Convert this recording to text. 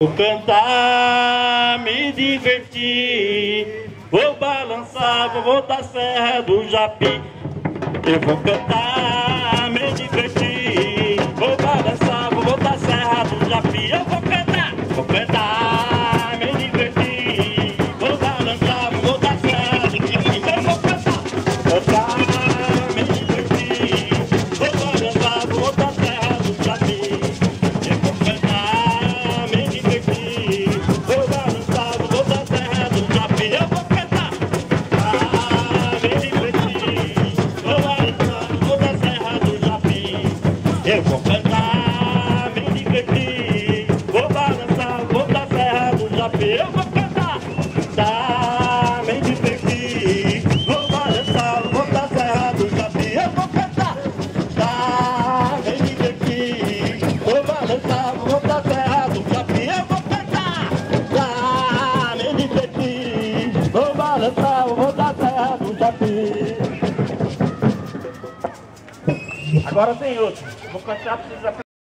Vou cantar, me divertir, vou balançar, vou voltar serra do Japi. Eu vou cantar, me divertir, vou balançar, vou voltar serra do Japi. Eu Eu vou cantar, me divertir, vou balançar, vou voltar a serra do Japi. Eu vou cantar, tá, me divertir, vou balançar, vou voltar a serra do Japi. Eu vou cantar, tá, me divertir, vou balançar, vou voltar a serra do Japi. Eu vou cantar, tá, me divertir, vou balançar, vou voltar a serra do Japi. Agora tem outro. Vou cantar, precisa